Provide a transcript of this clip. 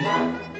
Música